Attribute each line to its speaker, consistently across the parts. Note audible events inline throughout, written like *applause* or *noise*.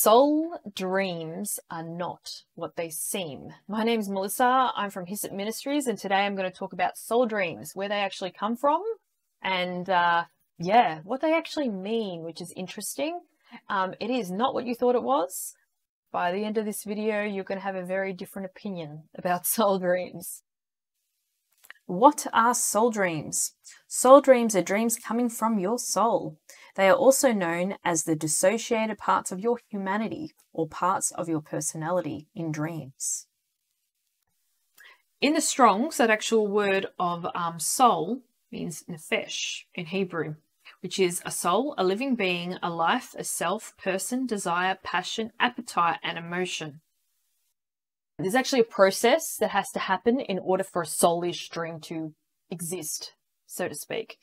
Speaker 1: Soul dreams are not what they seem. My name is Melissa. I'm from Hyssop Ministries, and today I'm going to talk about soul dreams, where they actually come from, and uh, yeah, what they actually mean, which is interesting. Um, it is not what you thought it was. By the end of this video, you're going to have a very different opinion about *laughs* soul dreams. What are soul dreams? Soul dreams are dreams coming from your soul. They are also known as the dissociated parts of your humanity or parts of your personality in dreams. In the Strongs, that actual word of um, soul means nefesh in Hebrew, which is a soul, a living being, a life, a self, person, desire, passion, appetite, and emotion. There's actually a process that has to happen in order for a soulish dream to exist, so to speak.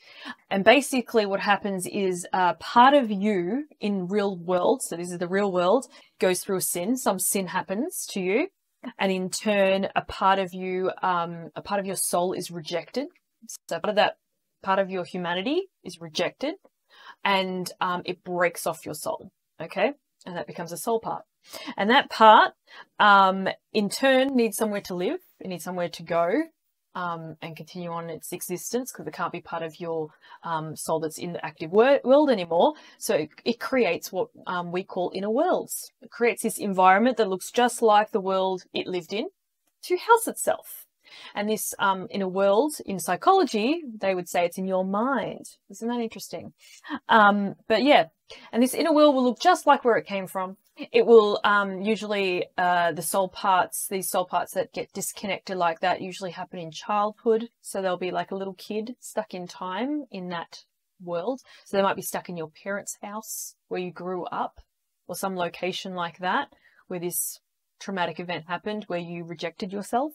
Speaker 1: And basically what happens is uh, part of you in real world, so this is the real world, goes through a sin. Some sin happens to you. And in turn, a part of you, um, a part of your soul is rejected. So part of that part of your humanity is rejected and um, it breaks off your soul. Okay. And that becomes a soul part. And that part, um, in turn, needs somewhere to live. It needs somewhere to go um, and continue on its existence because it can't be part of your um, soul that's in the active wor world anymore. So it, it creates what um, we call inner worlds. It creates this environment that looks just like the world it lived in to house itself. And this um, in world in psychology, they would say it's in your mind. Isn't that interesting? Um, but yeah, and this inner world will look just like where it came from. It will um, usually, uh, the soul parts, these soul parts that get disconnected like that usually happen in childhood. So they'll be like a little kid stuck in time in that world. So they might be stuck in your parents' house where you grew up or some location like that where this traumatic event happened where you rejected yourself.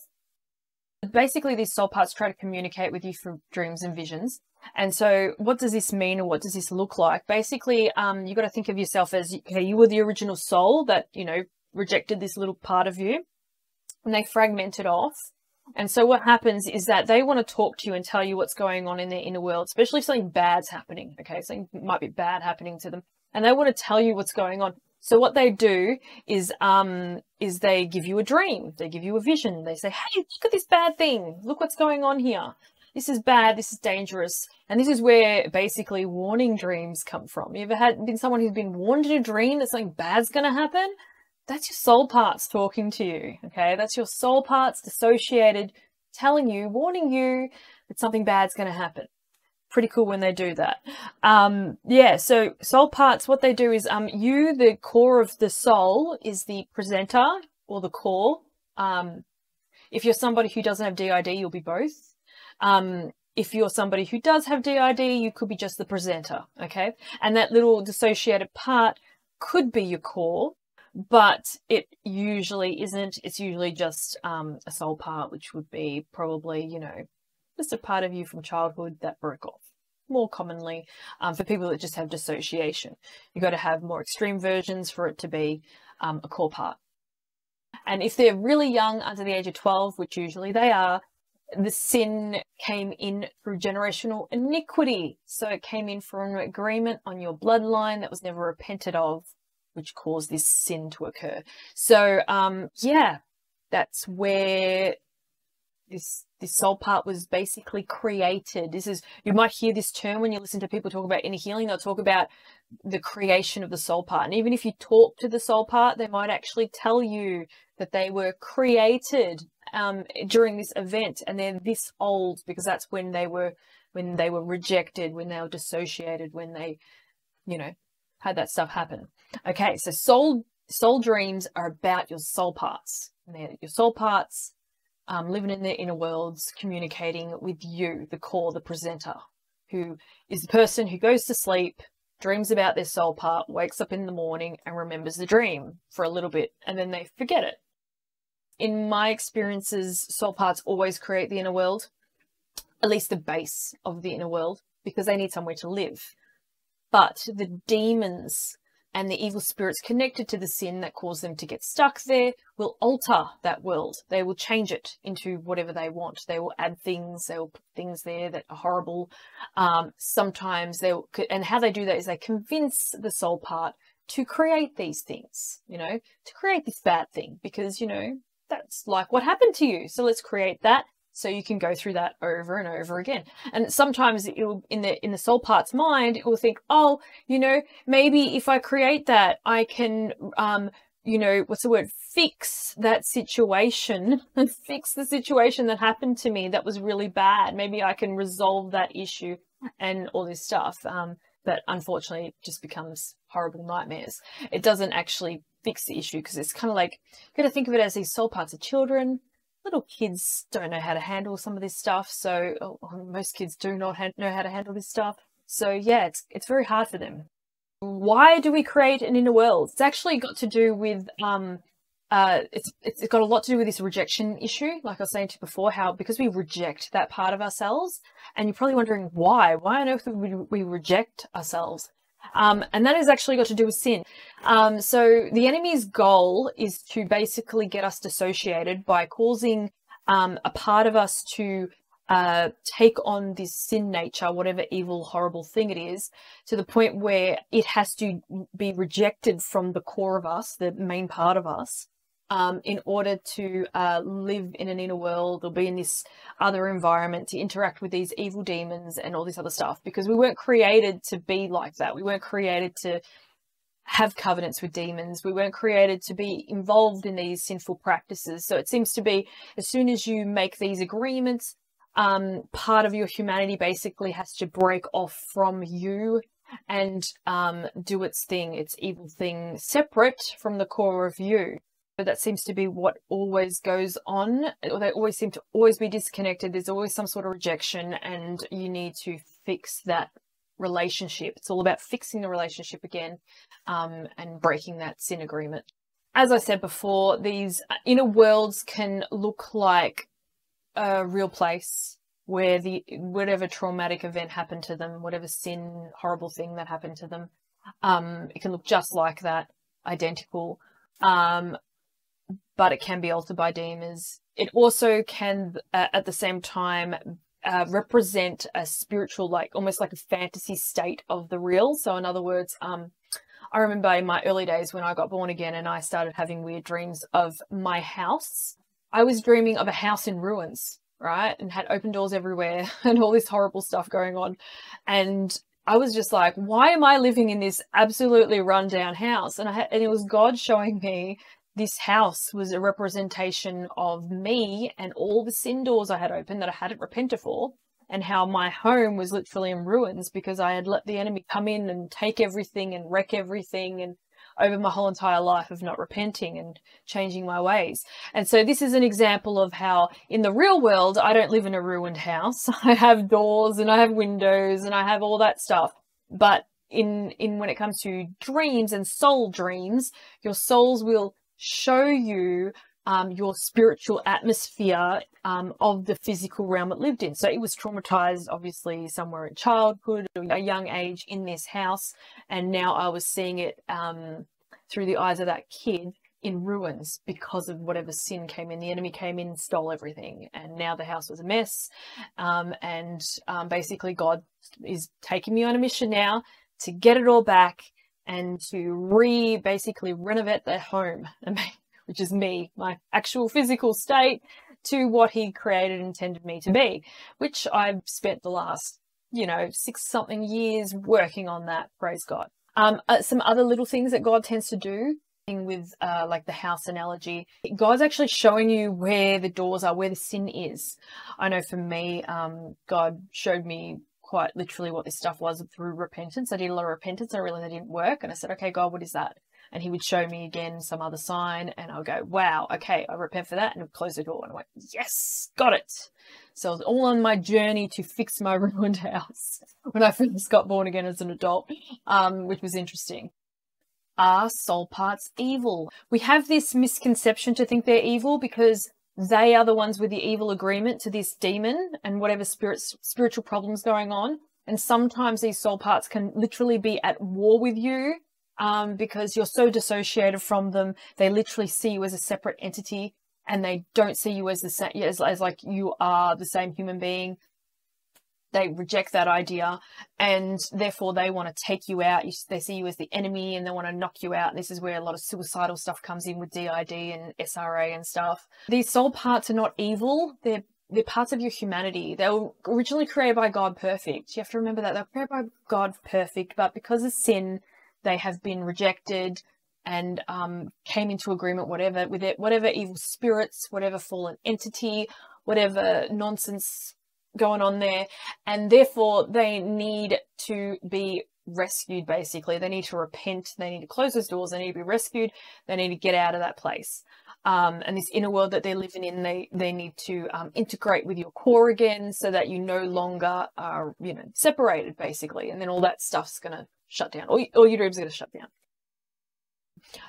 Speaker 1: Basically, these soul parts try to communicate with you through dreams and visions. And so, what does this mean, or what does this look like? Basically, um, you got to think of yourself as okay, you were the original soul that you know rejected this little part of you, and they fragmented off. And so, what happens is that they want to talk to you and tell you what's going on in their inner world, especially if something bad's happening. Okay, something might be bad happening to them, and they want to tell you what's going on. So what they do is um is they give you a dream, they give you a vision. They say, "Hey, look at this bad thing. Look what's going on here. This is bad. This is dangerous." And this is where basically warning dreams come from. You ever had been someone who's been warned in a dream that something bad's going to happen? That's your soul parts talking to you. Okay, that's your soul parts dissociated, telling you, warning you that something bad's going to happen pretty cool when they do that. Um, yeah, so soul parts, what they do is um, you, the core of the soul, is the presenter or the core. Um, if you're somebody who doesn't have DID, you'll be both. Um, if you're somebody who does have DID, you could be just the presenter, okay? And that little dissociated part could be your core, but it usually isn't. It's usually just um, a soul part, which would be probably, you know, just a part of you from childhood that broke off. More commonly um, for people that just have dissociation. You've got to have more extreme versions for it to be um, a core part. And if they're really young, under the age of 12, which usually they are, the sin came in through generational iniquity. So it came in from an agreement on your bloodline that was never repented of, which caused this sin to occur. So, um, yeah, that's where this this soul part was basically created. This is you might hear this term when you listen to people talk about inner healing. They'll talk about the creation of the soul part, and even if you talk to the soul part, they might actually tell you that they were created um, during this event, and they're this old because that's when they were when they were rejected, when they were dissociated, when they, you know, had that stuff happen. Okay, so soul soul dreams are about your soul parts. And they're your soul parts um, living in their inner worlds, communicating with you, the core, the presenter, who is the person who goes to sleep, dreams about their soul part, wakes up in the morning and remembers the dream for a little bit, and then they forget it. In my experiences, soul parts always create the inner world, at least the base of the inner world, because they need somewhere to live. But the demons and the evil spirits connected to the sin that caused them to get stuck there will alter that world. They will change it into whatever they want. They will add things. They will put things there that are horrible. Um, sometimes they will, and how they do that is they convince the soul part to create these things, you know, to create this bad thing because, you know, that's like what happened to you. So let's create that so you can go through that over and over again. And sometimes it'll in the in the soul part's mind, it will think, oh, you know, maybe if I create that, I can um you know, what's the word? Fix that situation, *laughs* fix the situation that happened to me that was really bad. Maybe I can resolve that issue and all this stuff. Um, but unfortunately, it just becomes horrible nightmares. It doesn't actually fix the issue because it's kind of like, you got to think of it as these soul parts of children. Little kids don't know how to handle some of this stuff. So oh, most kids do not know how to handle this stuff. So yeah, it's, it's very hard for them why do we create an inner world? It's actually got to do with um, uh, it's it's got a lot to do with this rejection issue. Like I was saying to before, how because we reject that part of ourselves, and you're probably wondering why. Why on earth would we reject ourselves? Um, and that has actually got to do with sin. Um, so the enemy's goal is to basically get us dissociated by causing um, a part of us to uh, take on this sin nature, whatever evil, horrible thing it is, to the point where it has to be rejected from the core of us, the main part of us, um, in order to uh, live in an inner world or be in this other environment to interact with these evil demons and all this other stuff. Because we weren't created to be like that. We weren't created to have covenants with demons. We weren't created to be involved in these sinful practices. So it seems to be as soon as you make these agreements, um, part of your humanity basically has to break off from you and um, do its thing, its evil thing, separate from the core of you. But that seems to be what always goes on. They always seem to always be disconnected. There's always some sort of rejection, and you need to fix that relationship. It's all about fixing the relationship again um, and breaking that sin agreement. As I said before, these inner worlds can look like a real place where the whatever traumatic event happened to them, whatever sin, horrible thing that happened to them, um, it can look just like that, identical. Um, but it can be altered by demons. It also can, uh, at the same time, uh, represent a spiritual, like almost like a fantasy state of the real. So, in other words, um, I remember in my early days when I got born again and I started having weird dreams of my house I was dreaming of a house in ruins, right? And had open doors everywhere *laughs* and all this horrible stuff going on. And I was just like, why am I living in this absolutely rundown house? And I had, and it was God showing me this house was a representation of me and all the sin doors I had opened that I hadn't repented for and how my home was literally in ruins because I had let the enemy come in and take everything and wreck everything and over my whole entire life of not repenting and changing my ways. And so this is an example of how in the real world, I don't live in a ruined house. *laughs* I have doors and I have windows and I have all that stuff. But in, in when it comes to dreams and soul dreams, your souls will show you um, your spiritual atmosphere um, of the physical realm it lived in. So it was traumatized, obviously, somewhere in childhood, or a young age in this house, and now I was seeing it um, through the eyes of that kid in ruins because of whatever sin came in. The enemy came in stole everything, and now the house was a mess. Um, and um, basically, God is taking me on a mission now to get it all back and to re basically renovate their home *laughs* which is me, my actual physical state, to what he created and intended me to be, which I've spent the last, you know, six something years working on that, praise God. Um, uh, some other little things that God tends to do with uh, like the house analogy, God's actually showing you where the doors are, where the sin is. I know for me, um, God showed me quite literally what this stuff was through repentance. I did a lot of repentance. I realized that didn't work. And I said, okay, God, what is that? and he would show me again some other sign and I'll go, wow, okay, I repent for that and close the door and I went, yes, got it. So I was all on my journey to fix my *laughs* ruined house when I first got born again as an adult, um, which was interesting. Are soul parts evil? We have this misconception to think they're evil because they are the ones with the evil agreement to this demon and whatever spirits, spiritual problems going on. And sometimes these soul parts can literally be at war with you um, because you're so dissociated from them. They literally see you as a separate entity and they don't see you as the same, as, as like you are the same human being. They reject that idea and therefore they want to take you out. You, they see you as the enemy and they want to knock you out. This is where a lot of suicidal stuff comes in with DID and SRA and stuff. These soul parts are not evil. They're they're parts of your humanity. They were originally created by God perfect. You have to remember that. They were created by God perfect, but because of sin, they have been rejected and um, came into agreement, whatever, with it, whatever evil spirits, whatever fallen entity, whatever nonsense going on there, and therefore they need to be rescued basically. They need to repent, they need to close those doors, they need to be rescued, they need to get out of that place. Um, and this inner world that they're living in, they, they need to um, integrate with your core again so that you no longer are, you know, separated basically. And then all that stuff's to shut down. All, all your dreams are to shut down.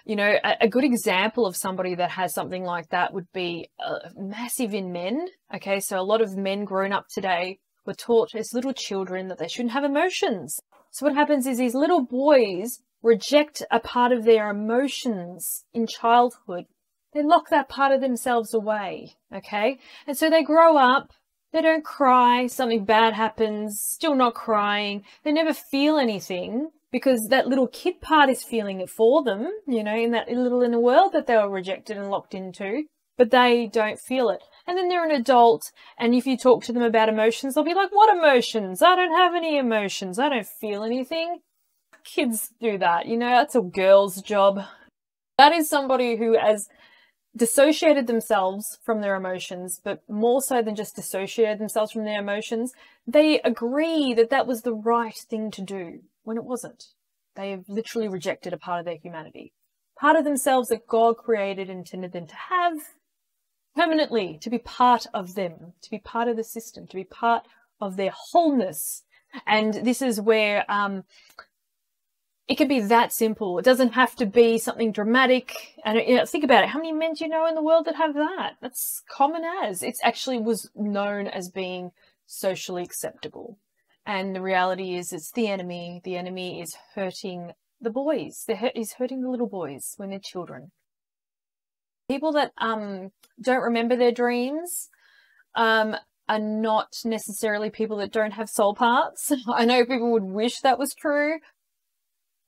Speaker 1: You know, a, a, good example of somebody that has something like that would be uh, massive in men. Okay, so a lot of men grown up today were taught as little children that they shouldn't have emotions. So what happens is these little boys reject a part of their emotions in childhood. They lock that part of themselves away. Okay, and so they grow up they don't cry, something bad happens, still not crying. They never feel anything because that little kid part is feeling it for them, you know, in that little inner world that they were rejected and locked into, but they don't feel it. And then they're an adult, and if you talk to them about emotions, they'll be like, What emotions? I don't have any emotions. I don't feel anything. Kids do that, you know, that's a girl's job. That is somebody who has dissociated themselves from their emotions, but more so than just dissociated themselves from their emotions, they agree that that was the right thing to do when it wasn't. They have literally rejected a part of their humanity, part of themselves that God created and intended them to have permanently, to be part of them, to be part of the system, to be part of their wholeness. And this is where um, it can be that simple. It doesn't have to be something dramatic. And you know, think about it. How many men do you know in the world that have that? That's common as. It actually was known as being socially acceptable. And the reality is, it's the enemy. The enemy is hurting the boys. Hurt, he's hurting the little boys when they're children. People that um, don't remember their dreams um, are not necessarily people that don't have soul parts. *laughs* I know people would wish that was true.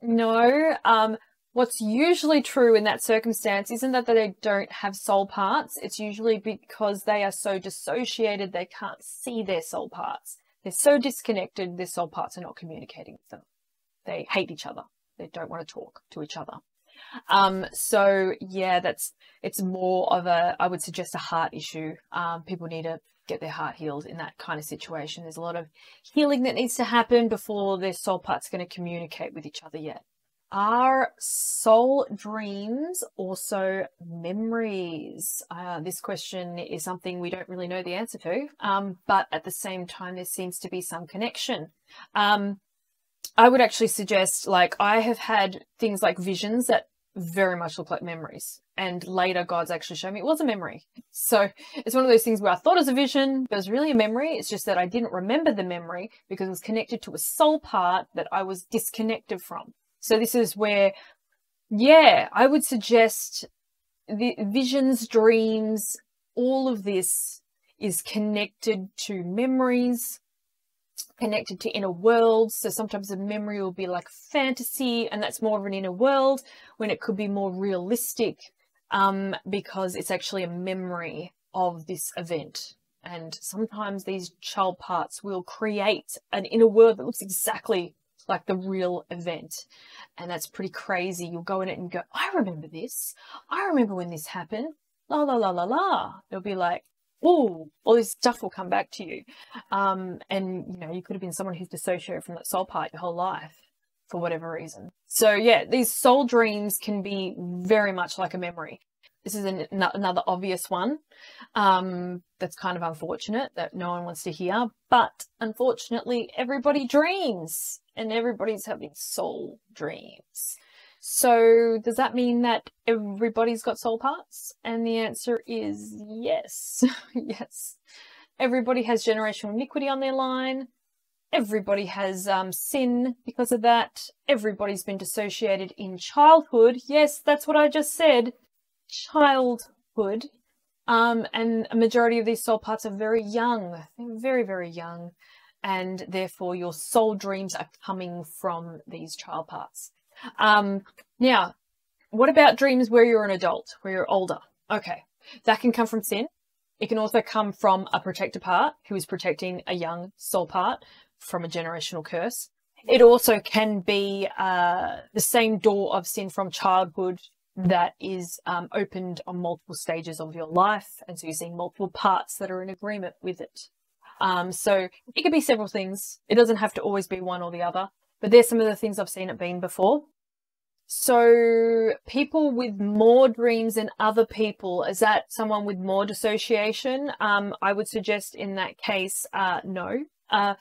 Speaker 1: No. Um, what's usually true in that circumstance isn't that they don't have soul parts. It's usually because they are so dissociated they can't see their soul parts. They're so disconnected, their soul parts are not communicating with them. They hate each other. They don't want to talk to each other. Um, so yeah, that's, it's more of a, I would suggest a heart issue. Um, people need to get their heart healed in that kind of situation. There's a lot of healing that needs to happen before their soul parts are going to communicate with each other yet. Are soul dreams also memories? Uh, this question is something we don't really know the answer to, um, but at the same time, there seems to be some connection. Um, I would actually suggest, like, I have had things like visions that very much look like memories. And later, God's actually shown me it was a memory. So it's one of those things where I thought it was a vision, but it was really a memory. It's just that I didn't remember the memory because it was connected to a soul part that I was disconnected from. So this is where, yeah, I would suggest the visions, dreams, all of this is connected to memories, connected to inner worlds. So sometimes a memory will be like fantasy, and that's more of an inner world when it could be more realistic um, because it's actually a memory of this event. And sometimes these child parts will create an inner world that looks exactly like the real event. And that's pretty crazy. You'll go in it and go, I remember this. I remember when this happened. La la la la la. It'll be like, oh, all this stuff will come back to you. Um, and you know, you could have been someone who's dissociated from that soul part your whole life for whatever reason. So yeah, these soul dreams can be very much like a memory. This is an, another obvious one um, that's kind of unfortunate that no one wants to hear, but unfortunately, everybody dreams and everybody's having soul dreams. So does that mean that everybody's got soul parts? And the answer is yes. *laughs* yes. Everybody has generational iniquity on their line. Everybody has um, sin because of that. Everybody's been dissociated in childhood. Yes, that's what I just said childhood. Um, and a majority of these soul parts are very young, very, very young. And therefore your soul dreams are coming from these child parts. Um, now, what about dreams where you're an adult, where you're older? Okay, that can come from sin. It can also come from a protector part who is protecting a young soul part from a generational curse. It also can be uh, the same door of sin from childhood that is um, opened on multiple stages of your life. And so you're seeing multiple parts that are in agreement with it. Um, so it could be several things. It doesn't have to always be one or the other, but there's some of the things I've seen it being before. So people with more dreams than other people, is that someone with more dissociation? Um, I would suggest in that case, uh, no. Uh,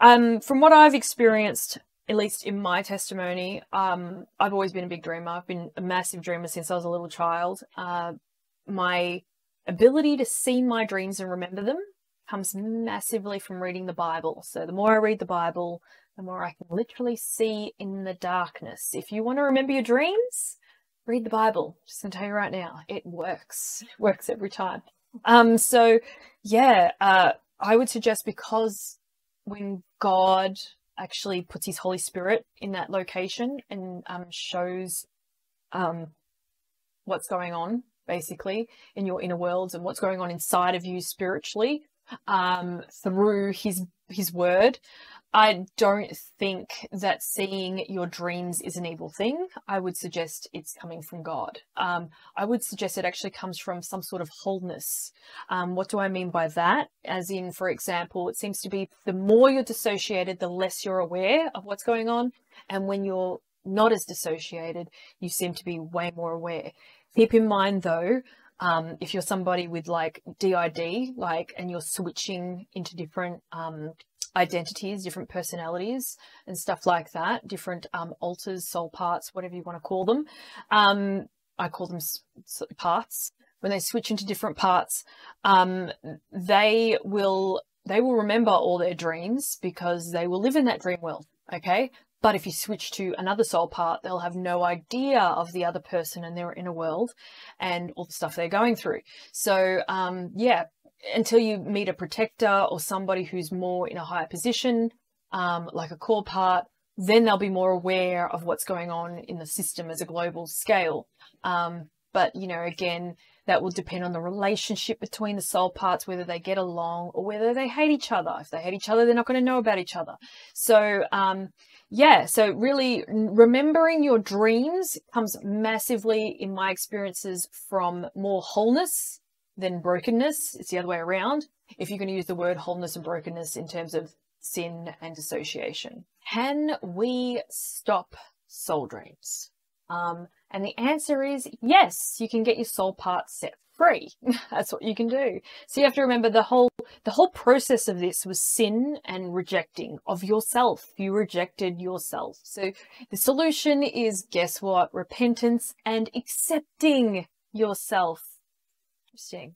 Speaker 1: um, from what I've experienced, at least in my testimony, um, I've always been a big dreamer. I've been a massive dreamer since I was a little child. Uh, my ability to see my dreams and remember them comes massively from reading the Bible. So the more I read the Bible, the more I can literally see in the darkness. If you want to remember your dreams, read the Bible. Just gonna tell you right now, it works. It works every time. Um, so yeah, uh, I would suggest because when God actually puts his Holy Spirit in that location and um, shows um, what's going on basically in your inner worlds and what's going on inside of you spiritually um, through his his word I don't think that seeing your dreams is an evil thing. I would suggest it's coming from God. Um, I would suggest it actually comes from some sort of wholeness. Um, what do I mean by that? As in, for example, it seems to be the more you're dissociated, the less you're aware of what's going on. And when you're not as dissociated, you seem to be way more aware. Keep in mind though, um, if you're somebody with like DID, like, and you're switching into different um, identities, different personalities and stuff like that, different um, alters, soul parts, whatever you want to call them. Um, I call them parts. When they switch into different parts, um, they will they will remember all their dreams because they will live in that dream world. Okay, but if you switch to another soul part, they'll have no idea of the other person and their inner world and all the stuff they're going through. So, um, yeah, until you meet a protector or somebody who's more in a higher position, um, like a core part, then they'll be more aware of what's going on in the system as a global scale. Um, but, you know, again, that will depend on the relationship between the soul parts, whether they get along or whether they hate each other. If they hate each other, they're not going to know about each other. So, um, yeah, so really remembering your dreams comes massively, in my experiences, from more wholeness than brokenness. It's the other way around. If you're going to use the word wholeness and brokenness in terms of sin and dissociation. Can we stop soul dreams? Um, and the answer is yes, you can get your soul parts set free. *laughs* That's what you can do. So you have to remember the whole the whole process of this was sin and rejecting of yourself. You rejected yourself. So the solution is guess what? Repentance and accepting yourself Interesting.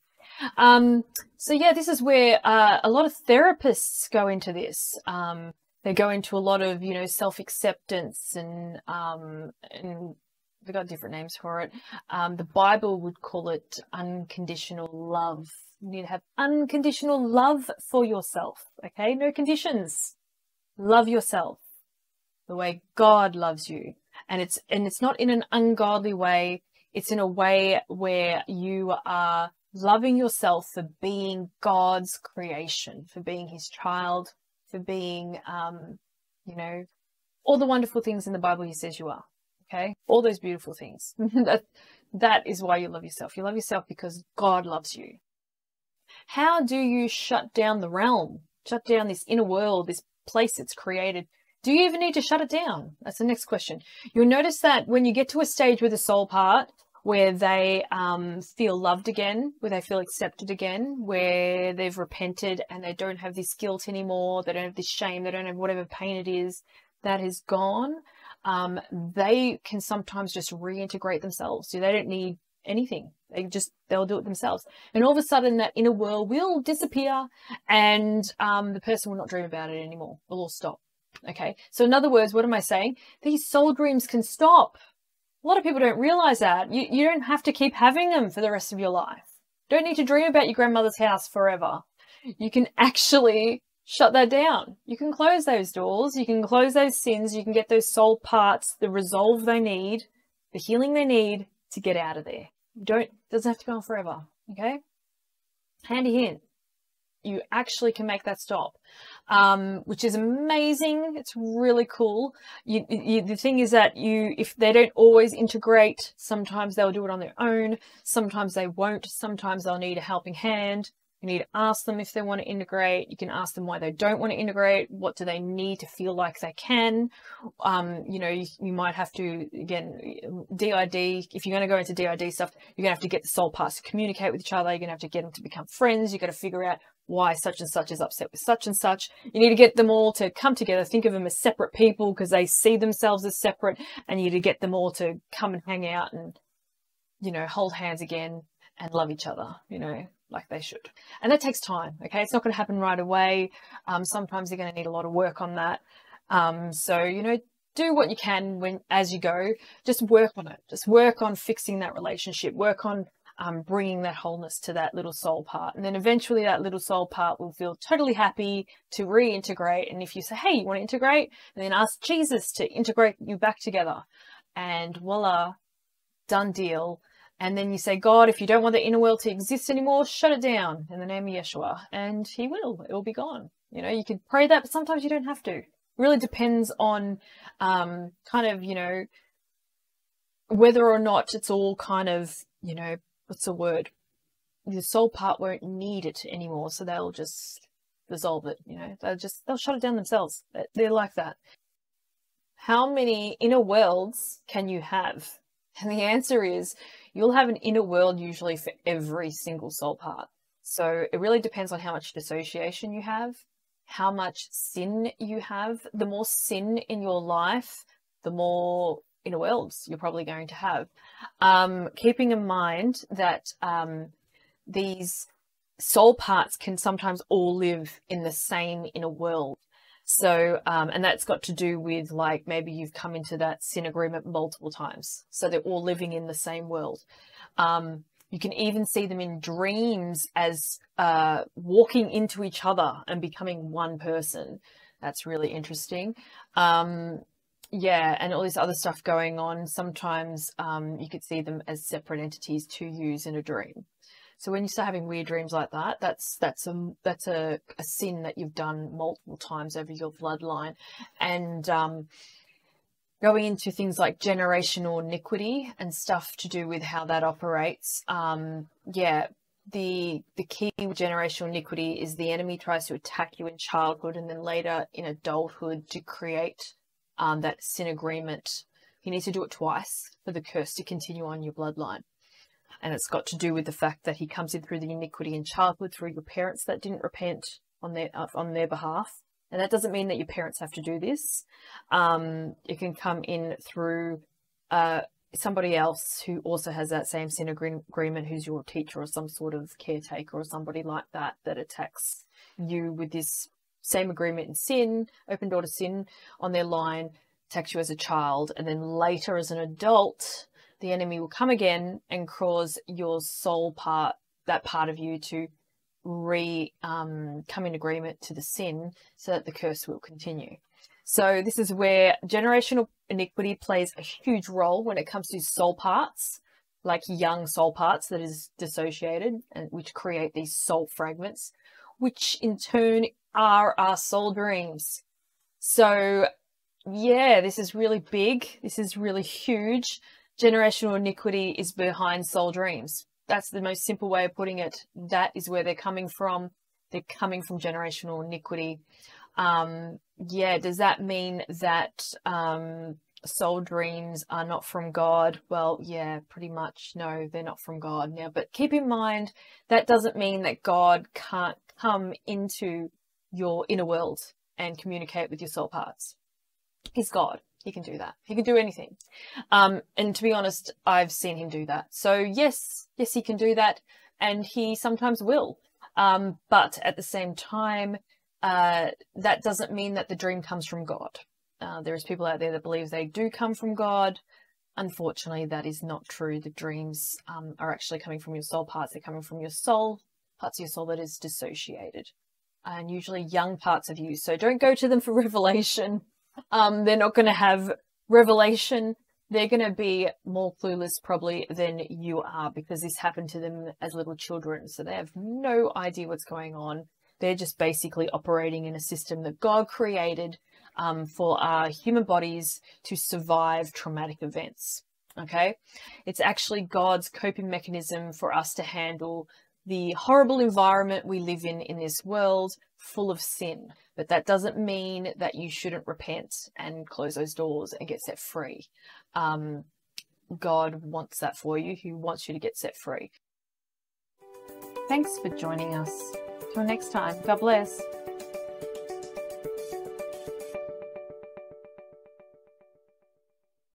Speaker 1: Um, so yeah, this is where uh, a lot of therapists go into this. Um, they go into a lot of you know self acceptance and um, and they've got different names for it. Um, the Bible would call it unconditional love. You need to have unconditional love for yourself. Okay, no conditions. Love yourself the way God loves you, and it's and it's not in an ungodly way it's in a way where you are loving yourself for being God's creation, for being his child, for being, um, you know, all the wonderful things in the Bible he says you are. Okay. All those beautiful things. *laughs* that, that is why you love yourself. You love yourself because God loves you. How do you shut down the realm? Shut down this inner world, this place that's created do you even need to shut it down? That's the next question. You'll notice that when you get to a stage with a soul part where they um, feel loved again, where they feel accepted again, where they've repented and they don't have this guilt anymore, they don't have this shame, they don't have whatever pain it is that is gone, um, they can sometimes just reintegrate themselves. So they don't need anything. They just they'll do it themselves, and all of a sudden that inner world will disappear, and um, the person will not dream about it anymore. It'll all stop. Okay. So in other words, what am I saying? These soul dreams can stop. A lot of people don't realize that. You, you don't have to keep having them for the rest of your life. Don't need to dream about your grandmother's house forever. You can actually shut that down. You can close those doors, you can close those sins, you can get those soul parts, the resolve they need, the healing they need to get out of there. You don't doesn't have to go on forever. Okay? Handy hint. You actually can make that stop. Um, which is amazing. It's really cool. You, you, the thing is that you, if they don't always integrate, sometimes they'll do it on their own. Sometimes they won't. Sometimes they'll need a helping hand. You need to ask them if they want to integrate. You can ask them why they don't want to integrate. What do they need to feel like they can? Um, you know, you, you, might have to, again, DID, if you're going to go into DID stuff, you're going to have to get the soul parts to communicate with each other. You're going to have to get them to become friends. You've got to figure out why such and such is upset with such and such. You need to get them all to come together. Think of them as separate people because they see themselves as separate and you need to get them all to come and hang out and, you know, hold hands again and love each other, you know, like they should. And that takes time, okay? It's not going to happen right away. Um, sometimes you're going to need a lot of work on that. Um, so, you know, do what you can when as you go. Just work on it. Just work on fixing that relationship. Work on um, bringing that wholeness to that little soul part. And then eventually that little soul part will feel totally happy to reintegrate. And if you say, hey, you want to integrate? And then ask Jesus to integrate you back together. And voila, done deal. And then you say, God, if you don't want the inner world to exist anymore, shut it down in the name of Yeshua. And he will. It will be gone. You know, you can pray that, but sometimes you don't have to. It really depends on um, kind of, you know, whether or not it's all kind of, you know, what's the word? The soul part won't need it anymore. So they'll just dissolve it, you know, they'll just, they'll shut it down themselves. They're like that. How many inner worlds can you have? And the answer is you'll have an inner world usually for every single soul part. So it really depends on how much dissociation you have, how much sin you have. The more sin in your life, the more inner worlds you're probably going to have. Um, keeping in mind that um, these soul parts can sometimes all live in the same inner world. So, um, and that's got to do with like maybe you've come into that sin agreement multiple times. So they're all living in the same world. Um, you can even see them in dreams as uh, walking into each other and becoming one person. That's really interesting. Um, yeah, and all this other stuff going on. Sometimes um, you could see them as separate entities to use in a dream. So when you start having weird dreams like that, that's that's a that's a, a sin that you've done multiple times over your bloodline, and um, going into things like generational iniquity and stuff to do with how that operates. Um, yeah, the the key with generational iniquity is the enemy tries to attack you in childhood and then later in adulthood to create um, that sin agreement. He needs to do it twice for the curse to continue on your bloodline and it's got to do with the fact that he comes in through the iniquity in childhood through your parents that didn't repent on their uh, on their behalf. And that doesn't mean that your parents have to do this. Um, it can come in through uh, somebody else who also has that same sin agreement, who's your teacher or some sort of caretaker or somebody like that, that attacks you with this same agreement in sin, open door to sin on their line, attacks you as a child, and then later as an adult, the enemy will come again and cause your soul part, that part of you, to re um, come in agreement to the sin so that the curse will continue. So this is where generational iniquity plays a huge role when it comes to soul parts, like young soul parts that is dissociated and which create these soul fragments, which in turn are our soul dreams. So yeah, this is really big. This is really huge generational iniquity is behind soul dreams. That's the most simple way of putting it. That is where they're coming from. They're coming from generational iniquity. Um, yeah, does that mean that um, soul dreams are not from God? Well, yeah, pretty much. No, they're not from God now. But keep in mind that doesn't mean that God can't come into your inner world and communicate with your soul parts. He's God. He can do that. He can do anything. Um, and to be honest, I've seen him do that. So yes, yes, he can do that. And he sometimes will. Um, but at the same time, uh, that doesn't mean that the dream comes from God. Uh, there's people out there that believe they do come from God. Unfortunately, that is not true. The dreams um, are actually coming from your soul parts. They're coming from your soul, parts of your soul that is dissociated. and usually young parts of you. So don't go to them for *laughs* revelation. Um, they're not going to have revelation. They're going to be more clueless probably than you are because this happened to them as little children. So they have no idea what's going on. They're just basically operating in a system that God created um, for our human bodies to survive traumatic events. Okay. It's actually God's coping mechanism for us to handle the horrible environment we live in in this world full of sin. But that doesn't mean that you shouldn't repent and close those doors and get set free. Um, God wants that for you. He wants you to get set free. Thanks for joining us. Till next time, God bless.